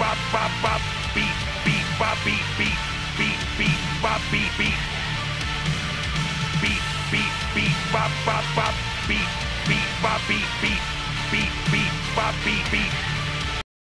bop bop bop beat beat bop beat beat beat beat bop beat beat beat beat beat bop bop bop beat beat bop beat beat beat beat bop beat beat